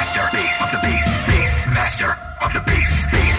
master, bass of the bass, bass master of the bass, bass